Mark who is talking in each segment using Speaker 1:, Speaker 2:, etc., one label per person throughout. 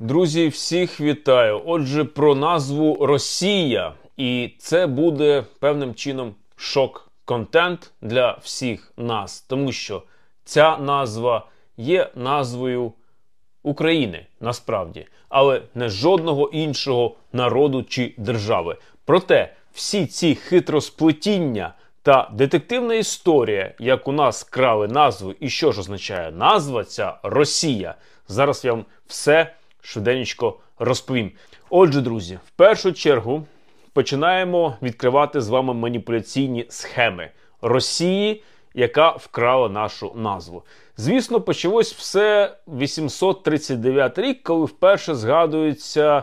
Speaker 1: Друзі, всіх вітаю! Отже, про назву Росія. І це буде певним чином шок-контент для всіх нас, тому що ця назва є назвою України насправді, але не жодного іншого народу чи держави. Проте всі ці хитросплетіння та детективна історія, як у нас крали назву, і що ж означає назва ця Росія. Зараз я вам все швиденько розповім. Отже, друзі, в першу чергу починаємо відкривати з вами маніпуляційні схеми Росії, яка вкрала нашу назву. Звісно, почалось все 839 рік, коли вперше згадується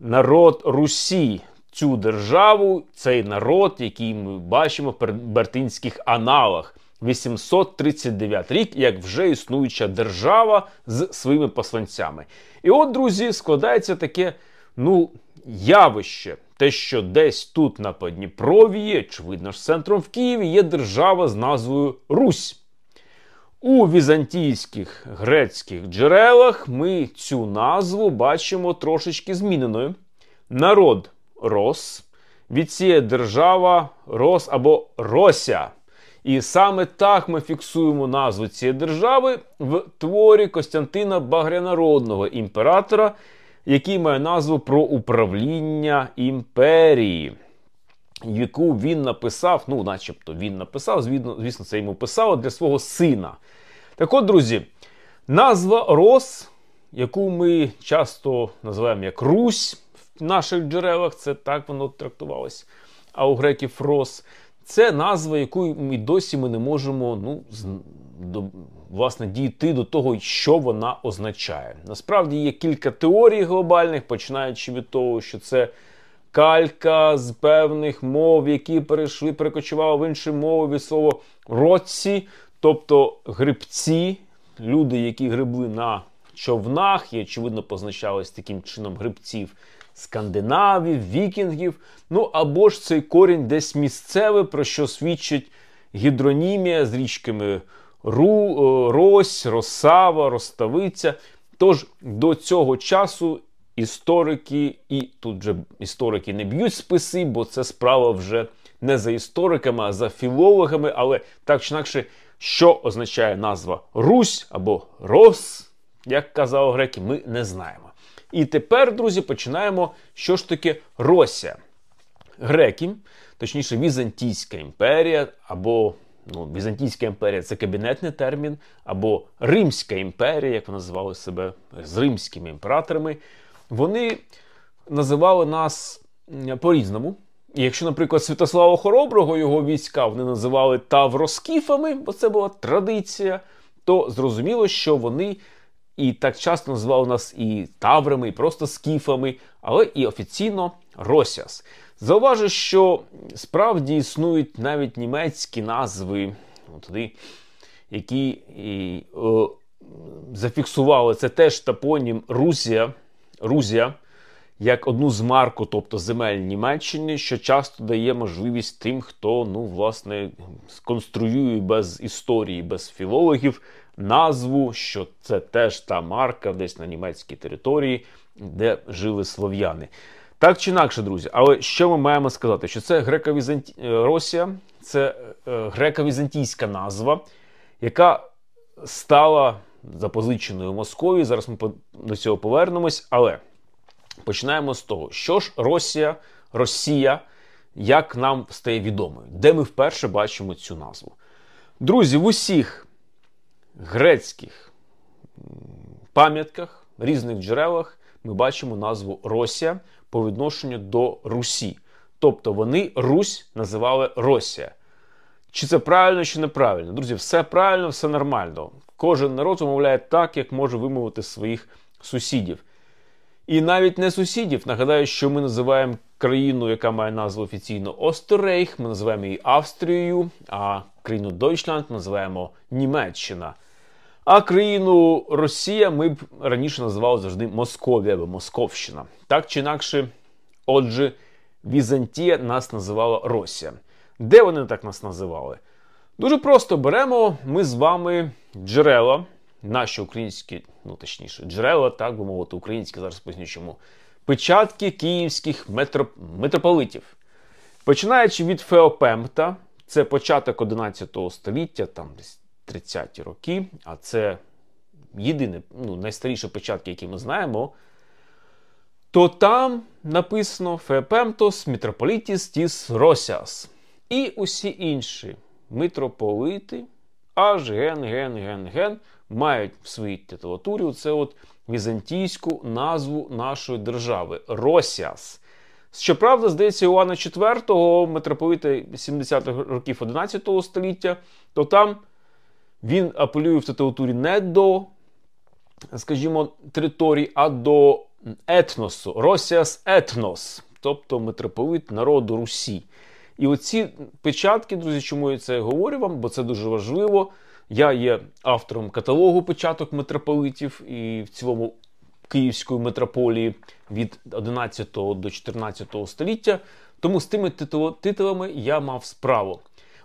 Speaker 1: народ Русі. Цю державу, цей народ, який ми бачимо в бертинських аналах. 839 рік, як вже існуюча держава з своїми посланцями. І от, друзі, складається таке ну, явище. Те, що десь тут на Подніпров'ї, очевидно ж, центром в Києві є держава з назвою Русь. У візантійських грецьких джерелах ми цю назву бачимо трошечки зміненою. Народ Рос, від цієї держава Рос або Рося. І саме так ми фіксуємо назву цієї держави в творі Костянтина Багрянародного імператора, який має назву про управління імперії, яку він написав, ну, начебто він написав, звісно, це йому писало для свого сина. Так от, друзі, назва Рос, яку ми часто називаємо як Русь в наших джерелах, це так воно трактувалось, а у греків Рос. Це назва, яку і досі ми не можемо ну, до, власне, дійти до того, що вона означає. Насправді є кілька теорій глобальних, починаючи від того, що це калька з певних мов, які перейшли, перекочували в інші мови від слова родці, тобто грибці, люди, які грибли на човнах, і очевидно позначались таким чином грибців скандинавів, вікінгів. Ну або ж цей корінь десь місцевий, про що свідчить гідронімія з річками Ру, е, Рось, Росава, Роставиця. Тож до цього часу історики, і тут же історики не б'ють списи, бо це справа вже не за істориками, а за філологами. Але так чи інакше, що означає назва Русь або Рос, як казали греки, ми не знаємо. І тепер, друзі, починаємо, що ж таке Росія. Греки, точніше, Візантійська імперія, або ну, Візантійська імперія це кабінетний термін, або Римська імперія, як вони називали себе з римськими імператорами, вони називали нас по-різному. І якщо, наприклад, Святослава Хороброго його війська вони називали Тавроскіфами, бо це була традиція, то зрозуміло, що вони і так часто називав нас і таврами, і просто скіфами, але і офіційно Росіас. Зауважу, що справді існують навіть німецькі назви, туди, які і, о, зафіксували це теж топонім Рузія, Рузія, як одну з марку, тобто земель Німеччини, що часто дає можливість тим, хто ну, власне, сконструює без історії, без філологів назву, що це теж та марка десь на німецькій території, де жили слов'яни. Так чи інакше, друзі, але що ми маємо сказати? Що це греко-візанті... Е, це е, греко-візантійська назва, яка стала запозиченою Московії. Зараз ми до цього повернемось. Але починаємо з того, що ж Росія, Росія, як нам стає відомою, де ми вперше бачимо цю назву. Друзі, в усіх грецьких пам'ятках, різних джерелах ми бачимо назву Росія по відношенню до Русі. Тобто вони Русь називали Росія. Чи це правильно, чи неправильно? Друзі, все правильно, все нормально. Кожен народ вимовляє так, як може вимовити своїх сусідів. І навіть не сусідів. Нагадаю, що ми називаємо країну, яка має назву офіційно Остерейх, ми називаємо її Австрією, а країну Дойчланд називаємо Німеччина. А країну Росія ми б раніше називали завжди Московія або Московщина. Так чи інакше, отже, Візантія нас називала Росія. Де вони так нас називали? Дуже просто беремо ми з вами джерела наші українські, ну точніше, джерела, так би мовити, українські, зараз поясню печатки київських митрополитів. Починаючи від Феопемта, це початок 11 століття, там десь 30-ті роки, а це єдине, ну, найстаріші печатки, які ми знаємо, то там написано Феопемтос Митрополітіс Тіс Росіас. І усі інші митрополити, аж ген, ген, ген, ген, мають в своїй титулатурі це от візантійську назву нашої держави Росіас. Щоправда, здається, Іоанна IV, митрополита 70-х років 11 століття, то там він апелює в титулатурі не до, скажімо, територій, а до етносу. Росіас етнос, тобто митрополит народу Русі. І оці печатки, друзі, чому я це говорю вам, бо це дуже важливо. Я є автором каталогу печаток митрополитів і в цілому Київської митрополії від 11 до 14 століття. Тому з тими титулами я мав справу.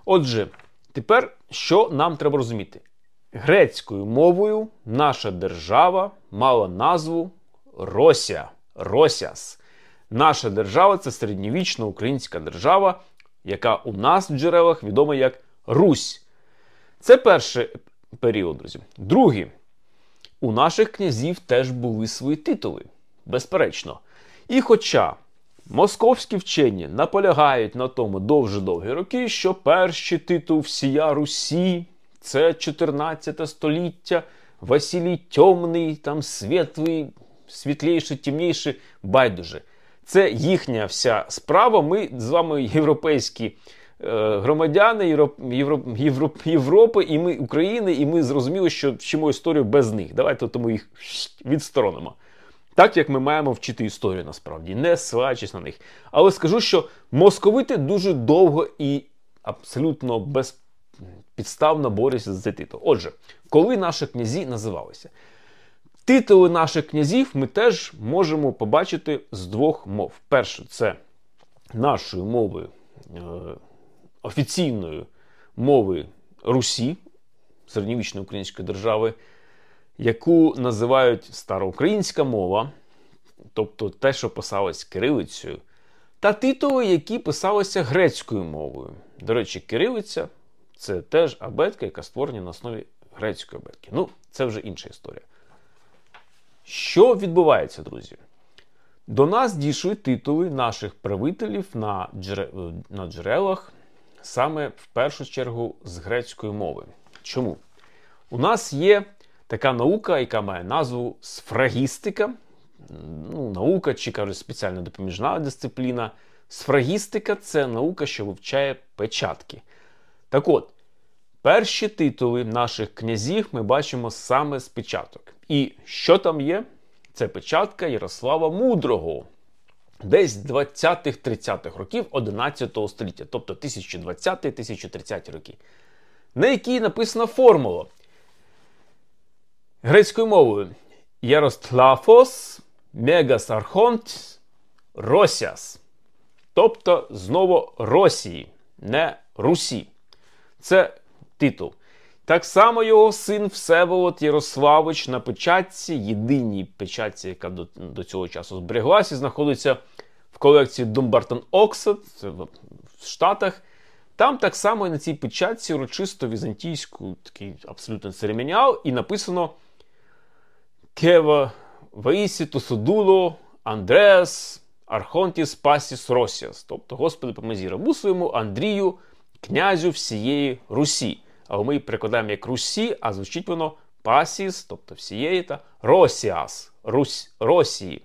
Speaker 1: Отже, тепер що нам треба розуміти? Грецькою мовою наша держава мала назву Рося. Росяс. Наша держава це середньовічна українська держава, яка у нас в джерелах відома як Русь. Це перший період, друзі. Другий. У наших князів теж були свої титули, безперечно. І хоча московські вчені наполягають на тому довже довгі роки, що перший титул всія Русі це 14 століття, Василій Тьомний, там світлий, світліший, темніший, байдуже. Це їхня вся справа. Ми з вами європейські громадяни Європ, Європ, Європи і ми України, і ми зрозуміли, що вчимо історію без них. Давайте тому їх відсторонимо. Так як ми маємо вчити історію насправді, не сварячись на них. Але скажу, що московити дуже довго і абсолютно безпідставно борються за титул. Отже, коли наші князі називалися? Титули наших князів ми теж можемо побачити з двох мов. Перше, це нашою мовою офіційною мови Русі, середньовічної української держави, яку називають староукраїнська мова, тобто те, що писалось кирилицею, та титули, які писалися грецькою мовою. До речі, кирилиця це теж абетка, яка створена на основі грецької абетки. Ну, це вже інша історія. Що відбувається, друзі? До нас дійшли титули наших правителів на джерелах, саме в першу чергу з грецької мови. Чому? У нас є така наука, яка має назву сфрагістика. Ну, Наука чи кажуть, спеціальна допоміжна дисципліна. Сфрагістика це наука, що вивчає печатки. Так от, перші титули наших князів ми бачимо саме з печаток. І що там є? Це печатка Ярослава Мудрого. Десь 20-30-х років 11 століття, тобто 1020-1030 роки, на якій написана формула грецькою мовою Яростлафос Мегас Архонт Росіас. Тобто знову Росії, не Русі. Це титул. Так само його син Всеволод Ярославич на печатці, єдиній печатці, яка до, до цього часу збереглася, знаходиться в колекції Думбартон Оксет в Штатах. Там так само і на цій печатці урочисто візантійську такий абсолютно церемоніал, і написано Κε βοήθει τω σω δούλω Ανδρέας άρχοντι πάσης Ρωσίας. Тобто, Господи, помозі рабу своєму Андрію, князю всієї Русі. А ми перекладаємо як Русі, а звучить воно πάσης, тобто всієї та Ρωσίας, Русь, Росії.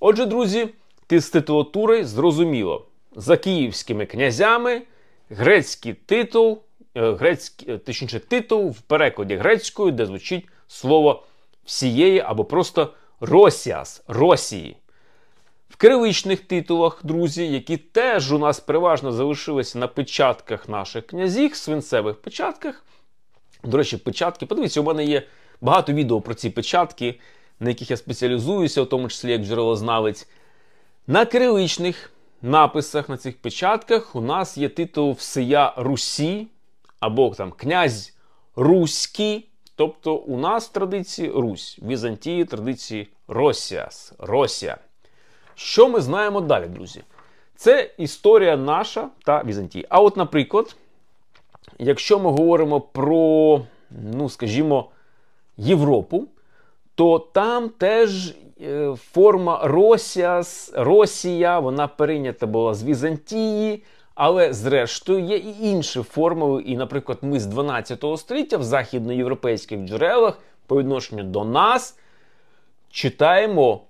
Speaker 1: Отже, друзі, ти з титулатури зрозуміло. За київськими князями грецький титул, е, грецький, е, точніше, титул в перекладі грецькою, де звучить слово всієї або просто Росіас, Росії. В кириличних титулах, друзі, які теж у нас переважно залишилися на печатках наших князів, свинцевих печатках. До речі, печатки. Подивіться, у мене є багато відео про ці печатки, на яких я спеціалізуюся, в тому числі як джерелознавець. На кириличних написах на цих печатках у нас є титул Всея Русі, або там князь Руський, Тобто у нас традиції Русь, в Візантії традиції Росіас, Росія. Що ми знаємо далі, друзі? Це історія наша та Візантії. А от, наприклад, якщо ми говоримо про, ну, скажімо, Європу, то там теж е, форма Росіас, Росія, вона перейнята була з Візантії. Але, зрештою, є і інші формули. І, наприклад, ми з 12 століття в західноєвропейських джерелах по відношенню до нас читаємо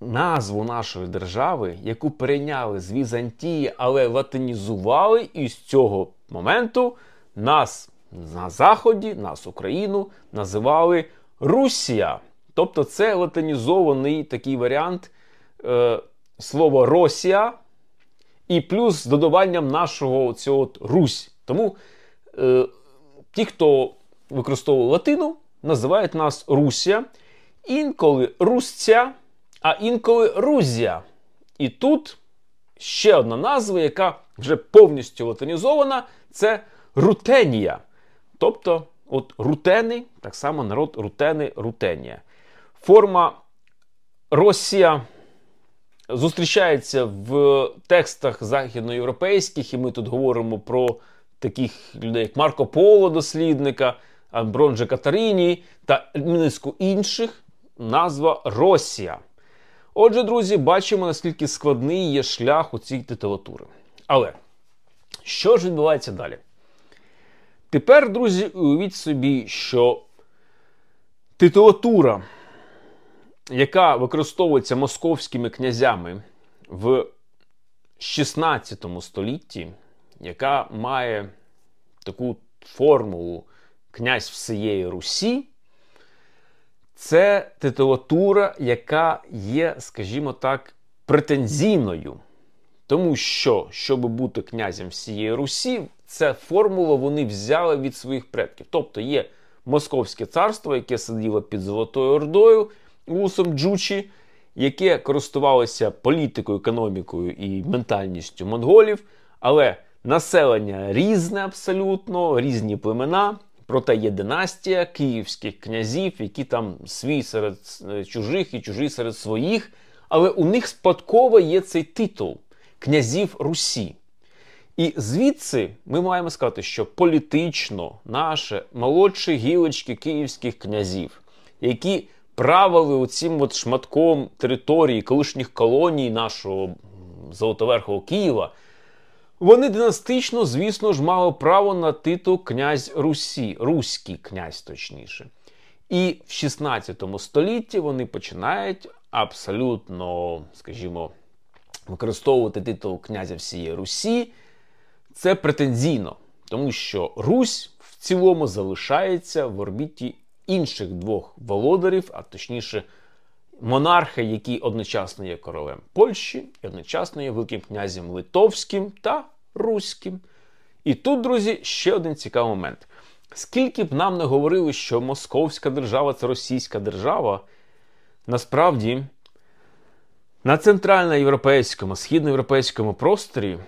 Speaker 1: назву нашої держави, яку перейняли з Візантії, але латинізували, і з цього моменту нас на Заході, нас Україну, називали Русія. Тобто це латинізований такий варіант е, слова Росія і плюс з додаванням нашого цього от Русь. Тому е, ті, хто використовує латину, називають нас Русія, інколи Русця, а інколи Рузія. І тут ще одна назва, яка вже повністю латинізована, це Рутенія. Тобто, от рутени, так само народ рутени, рутенія. Форма Росія зустрічається в текстах західноєвропейських, і ми тут говоримо про таких людей, як Марко Поло, дослідника, Бронже Катаріні та низку інших. Назва Росія. Отже, друзі, бачимо, наскільки складний є шлях у цій титулатури. Але що ж відбувається далі? Тепер, друзі, уявіть собі, що титулатура яка використовується московськими князями в 16 столітті, яка має таку формулу князь всієї Русі, це титулатура, яка є, скажімо так, претензійною. Тому що, щоб бути князем всієї Русі, ця формула вони взяли від своїх предків. Тобто є Московське царство, яке сиділо під Золотою Ордою. Усом Джучі, яке користувалося політикою, економікою і ментальністю монголів, але населення різне абсолютно, різні племена. Проте є династія київських князів, які там свій серед е, чужих і чужі серед своїх. Але у них спадково є цей титул князів Русі. І звідси ми маємо сказати, що політично наші молодші гілочки київських князів, які правили оцим от шматком території колишніх колоній нашого Золотоверхого Києва, вони династично, звісно ж, мали право на титул князь Русі, руський князь точніше. І в 16 столітті вони починають абсолютно, скажімо, використовувати титул князя всієї Русі. Це претензійно, тому що Русь в цілому залишається в орбіті інших двох володарів, а точніше, монарха, який одночасно є королем Польщі і одночасно є великим князем Литовським та Руським. І тут, друзі, ще один цікавий момент. Скільки б нам не говорили, що Московська держава це російська держава, насправді на центральноєвропейському, східноєвропейському просторі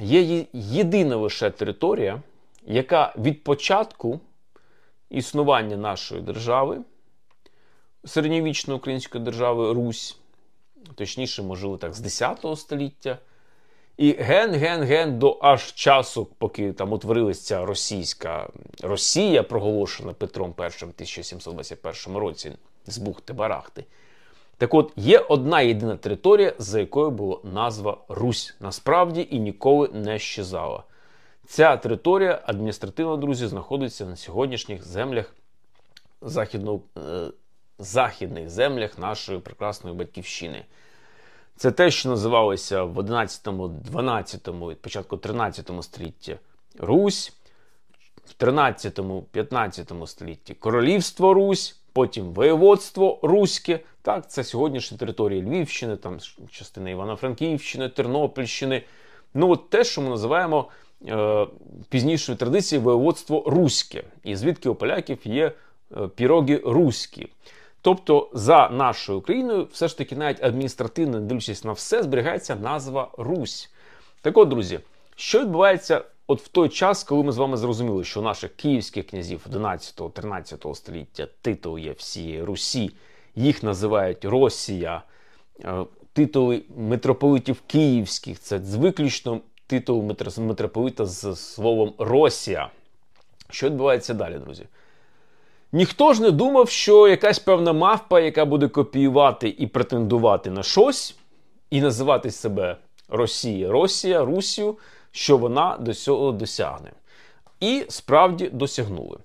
Speaker 1: є єдина лише територія, яка від початку існування нашої держави, середньовічної української держави Русь, точніше, можливо, так, з 10 століття. І ген-ген-ген до аж часу, поки там утворилася російська Росія, проголошена Петром І в 1721 році з Бухти Барахти. Так от є одна єдина територія, за якою була назва Русь. Насправді і ніколи не щезала. Ця територія адміністративно, друзі, знаходиться на сьогоднішніх землях західно, е, західних землях нашої прекрасної батьківщини. Це те, що називалося в 11, 12 і початку 13 століття Русь, в 13, 15 столітті Королівство Русь, потім воєводство Руське. Так, це сьогоднішні території Львівщини, там частина Івано-Франківщини, Тернопільщини. Ну, от те, що ми називаємо. Е, пізнішої традиції воєводство руське, і звідки у поляків є е, піроги руські. Тобто, за нашою Україною, все ж таки, навіть адміністративно, дивлячись на все, зберігається назва Русь. Так от, друзі, що відбувається от в той час, коли ми з вами зрозуміли, що наших київських князів 11-13 століття титул є всієї Русі, їх називають Росія, е, титули митрополитів київських це виключно титул митрополита з словом Росія. Що відбувається далі, друзі? Ніхто ж не думав, що якась певна мавпа, яка буде копіювати і претендувати на щось, і називати себе Росія, Росія, Русію, що вона до цього досягне. І справді досягнули.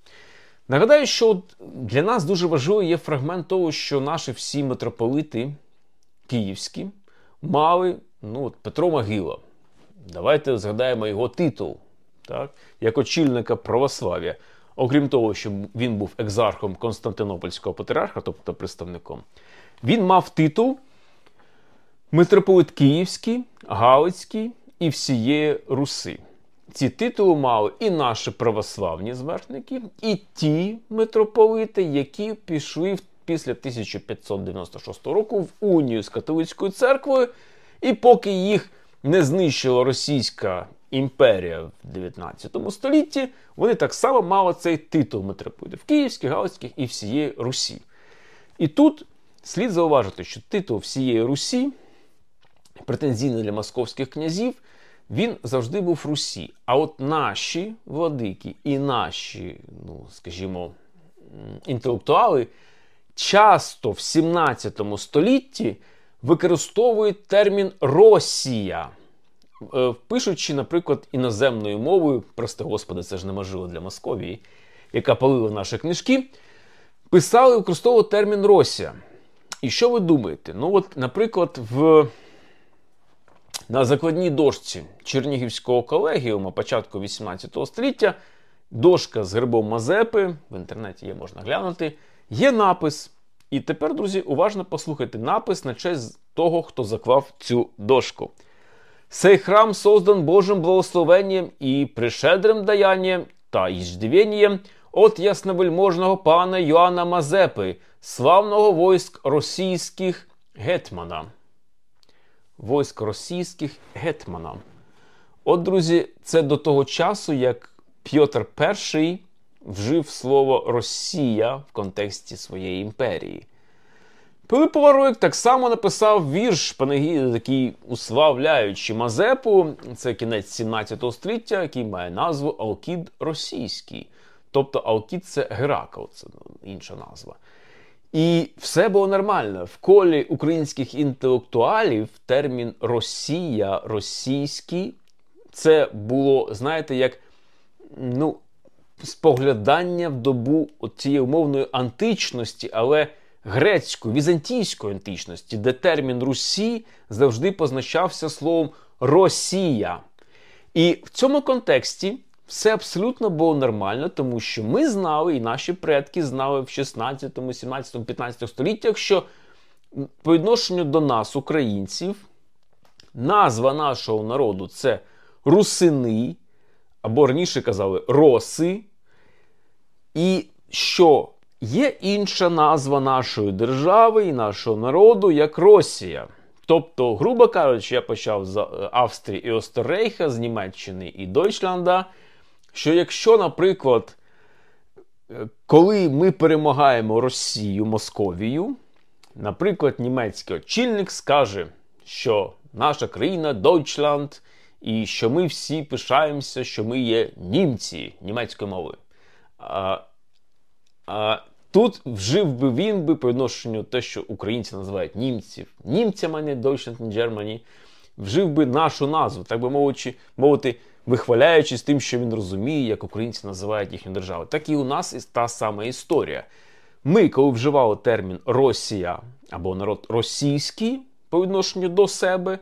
Speaker 1: Нагадаю, що для нас дуже важливий є фрагмент того, що наші всі митрополити київські мали ну, Петро Могила. Давайте згадаємо його титул так, як очільника православ'я. Окрім того, що він був екзархом Константинопольського патріарха, тобто представником, він мав титул митрополит Київський, Галицький і всієї Руси. Ці титули мали і наші православні зверхники, і ті митрополити, які пішли після 1596 року в унію з католицькою церквою, і поки їх не знищила Російська імперія в 19 столітті, вони так само мали цей титул митрополитів Київських, Галицьких і всієї Русі. І тут слід зауважити, що титул всієї Русі, претензійний для московських князів, він завжди був Русі. А от наші владики і наші, ну, скажімо, інтелектуали часто в 17 столітті використовують термін Росія. Е, пишучи, наприклад, іноземною мовою, прости господи, це ж неможливо для Московії, яка палила наші книжки, писали використовували термін Росія. І що ви думаєте? Ну, от, наприклад, в. На закладній дошці Чернігівського колегіуму початку 18 століття дошка з грибом Мазепи, в інтернеті є можна глянути, є напис. І тепер, друзі, уважно послухайте напис на честь того, хто заклав цю дошку. Сей храм создан Божим благословенням і пришедрим даянням та іздивенням от ясновельможного пана Йоанна Мазепи, славного войск російських гетьмана. Войск російських гетьмана. От, друзі, це до того часу, як Пьотр І вжив слово Росія в контексті своєї імперії. Пилип Поваруйк так само написав вірш панегіди, такий уславляючи Мазепу. Це кінець 17 століття, який має назву Алкід Російський. Тобто Алкід це Геракл, це інша назва. І все було нормально. В колі українських інтелектуалів термін Росія, російський це було, знаєте, як ну, споглядання в добу цієї умовної античності, але грецької, візантійської античності, де термін Русі завжди позначався словом Росія. І в цьому контексті все абсолютно було нормально, тому що ми знали, і наші предки знали в 16, 17, 15 століттях, що по відношенню до нас, українців, назва нашого народу це русини, або раніше казали роси. І що Є інша назва нашої держави і нашого народу як Росія. Тобто, грубо кажучи, я почав з е, Австрії і Остеррейха, з Німеччини і Дойчланда. Що якщо, наприклад, е, коли ми перемагаємо Росію, Московію, наприклад, німецький очільник скаже, що наша країна Дойчланд, і що ми всі пишаємося, що ми є німці німецької мови. А, а, Тут вжив би він би по відношенню те, що українці називають німців німцями, не Deutschland, Germany, вжив би нашу назву, так би мовити, мовити, вихваляючись тим, що він розуміє, як українці називають їхню державу. Так і у нас та сама історія. Ми, коли вживали термін Росія або народ російський по відношенню до себе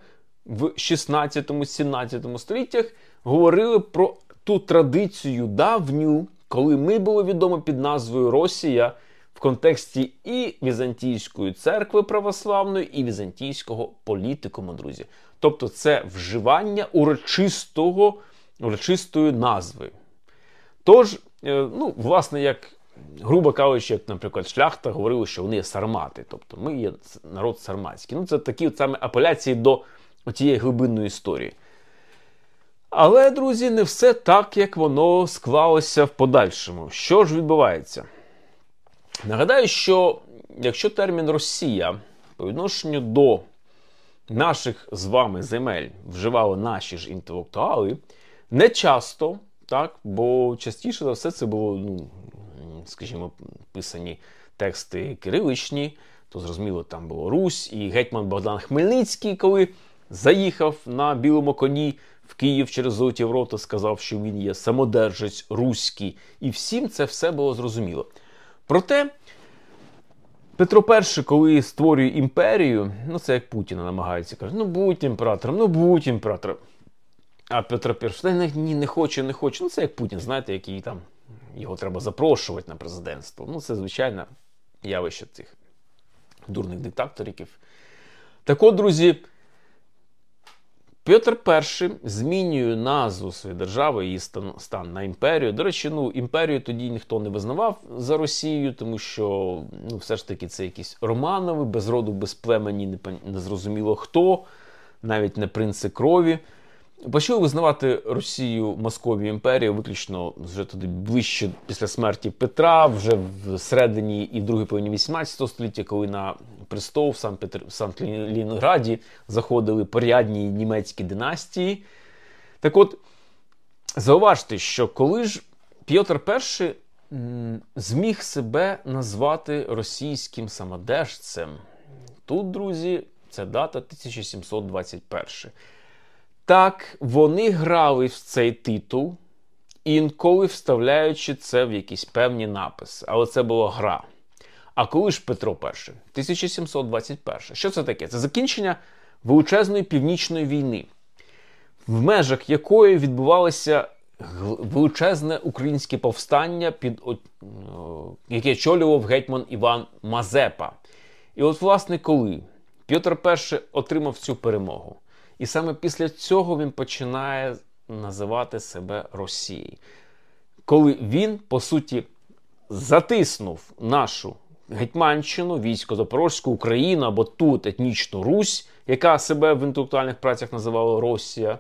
Speaker 1: в 16-17 століттях, говорили про ту традицію давню коли ми були відомі під назвою Росія в контексті і Візантійської церкви православної, і візантійського політикуму, друзі. Тобто це вживання урочистого, урочистої назви. Тож, е, ну, власне, як, грубо кажучи, як, наприклад, шляхта говорили, що вони є сармати, тобто ми є народ сарматський. Ну, це такі саме апеляції до тієї глибинної історії. Але, друзі, не все так, як воно склалося в подальшому. Що ж відбувається? Нагадаю, що якщо термін Росія по відношенню до наших з вами земель вживали наші ж інтелектуали, не часто, так, бо частіше за все це було, ну, скажімо, писані тексти кириличні, то зрозуміло, там було Русь і гетьман Богдан Хмельницький, коли заїхав на білому коні в Київ через Золоті Ворота, сказав, що він є самодержець руський. І всім це все було зрозуміло. Проте. Петро І, коли створює імперію, ну це як Путіна намагається каже, ну будь імператором, ну будь імператором. А Петро І, ні, не хоче, не хоче. Ну це як Путін, знаєте, який там його треба запрошувати на президентство. Ну, це звичайне явище цих дурних диктаторів. Так от, друзі, Петр І змінює назву своєї держави, її стан, стан на імперію. До речі, ну, імперію тоді ніхто не визнавав за Росію, тому що ну, все ж таки це якісь Романови, без роду, без племені, не, не зрозуміло хто, навіть не принци крові. Почали визнавати Росію Московію імперію виключно вже туди ближче після смерті Петра, вже в середині і другій половині 18 століття, коли на престол в Санкт Лінграді заходили порядні німецькі династії. Так от, зауважте, що коли ж П'єтр І зміг себе назвати російським самодержцем, тут, друзі, це дата 1721. Так, вони грали в цей титул, інколи вставляючи це в якісь певні написи. Але це була гра. А коли ж Петро І? 1721. Що це таке? Це закінчення величезної північної війни, в межах якої відбувалося величезне українське повстання, під, яке очолював гетьман Іван Мазепа. І от, власне, коли Петр І отримав цю перемогу. І саме після цього він починає називати себе Росією. Коли він, по суті, затиснув нашу Гетьманщину, військо Запорозьку, Україну або тут етнічну Русь, яка себе в інтелектуальних працях називала Росія.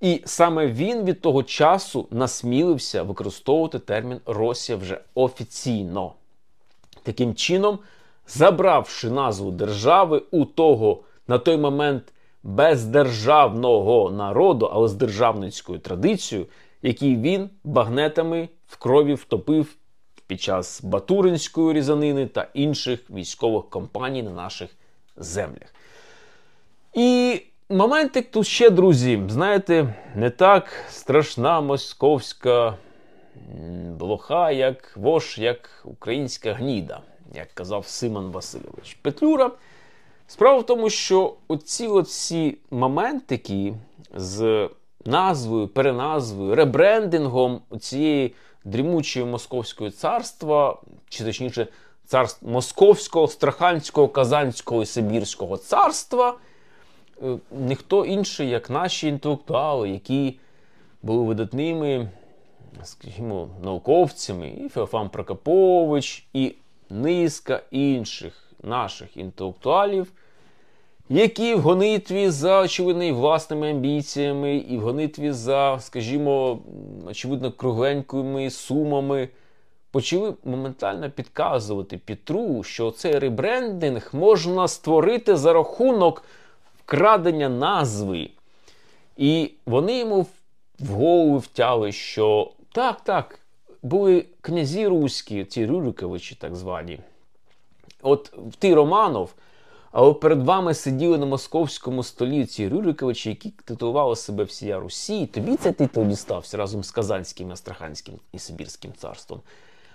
Speaker 1: І саме він від того часу насмілився використовувати термін Росія вже офіційно. Таким чином, забравши назву держави у того на той момент бездержавного народу, але з державницькою традицією, який він багнетами в крові втопив під час Батуринської різанини та інших військових кампаній на наших землях. І моментик тут ще, друзі, знаєте, не так страшна московська блоха, як вож, як українська гніда, як казав Симон Васильович Петлюра. Справа в тому, що оці от всі моментики з назвою, переназвою, ребрендингом цієї дрімучої московської царства, чи точніше, царств Московського, Страханського, Казанського і Сибірського царства, е, ніхто інший, як наші інтелектуали, які були видатними, скажімо, науковцями, і Феофан Прокопович, і низка інших наших інтелектуалів, які в гонитві за очевидно, власними амбіціями, і в гонитві за, скажімо, очевидно, кругленькими сумами. Почали моментально підказувати Петру, що цей ребрендинг можна створити за рахунок вкрадення назви. І вони йому в голову втяли, що так, так, були князі руські, ці Рюриковичі, так звані. От ти Романов, але перед вами сиділи на московському столі ці Рюриковичі, які титулували себе всія Русі. Тобі цей титул дістався разом з Казанським, Астраханським і Сибірським царством.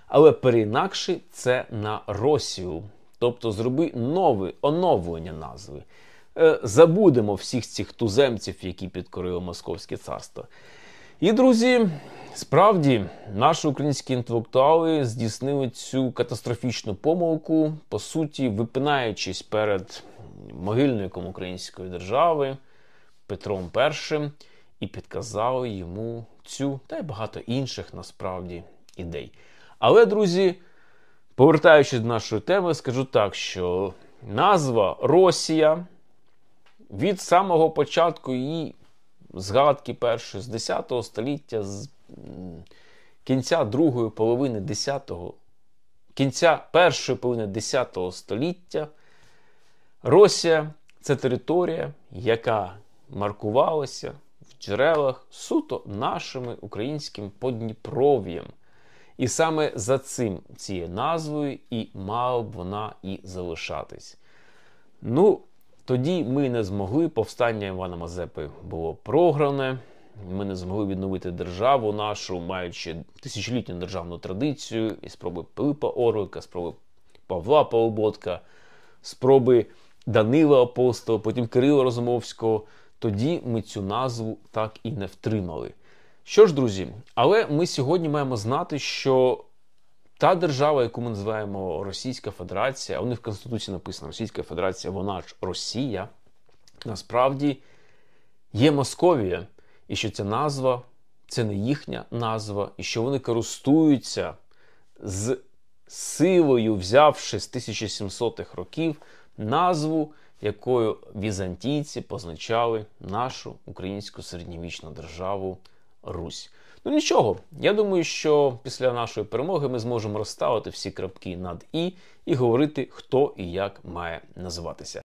Speaker 1: Але переінакши це на Росію. Тобто зроби нове оновлення назви. Е, забудемо всіх цих туземців, які підкорили Московське царство. І, друзі, справді наші українські інтелектуали здійснили цю катастрофічну помилку, по суті, випинаючись перед могильником української держави Петром І і підказали йому цю та й багато інших насправді ідей. Але, друзі, повертаючись до нашої теми, скажу так, що назва Росія від самого початку її згадки перші з 10 століття, з кінця другої половини 10-го, кінця першої половини 10 століття. Росія це територія, яка маркувалася в джерелах суто нашими українським Подніпров'ям. І саме за цим цією назвою і мала б вона і залишатись. Ну, тоді ми не змогли. Повстання Івана Мазепи було програне. Ми не змогли відновити державу нашу, маючи тисячолітню державну традицію, і спроби Пилипа Орлика, спроби Павла Полуботка, спроби Данила Апостола, потім Кирила Розумовського. Тоді ми цю назву так і не втримали. Що ж, друзі, але ми сьогодні маємо знати, що та держава, яку ми називаємо Російська Федерація, у них в Конституції написано Російська Федерація, вона ж Росія, насправді є Московія, і що ця назва це не їхня назва, і що вони користуються з силою, взявши з 1700-х років назву, якою візантійці позначали нашу українську середньовічну державу Русь. Ну нічого, я думаю, що після нашої перемоги ми зможемо розставити всі крапки над і і говорити, хто і як має називатися.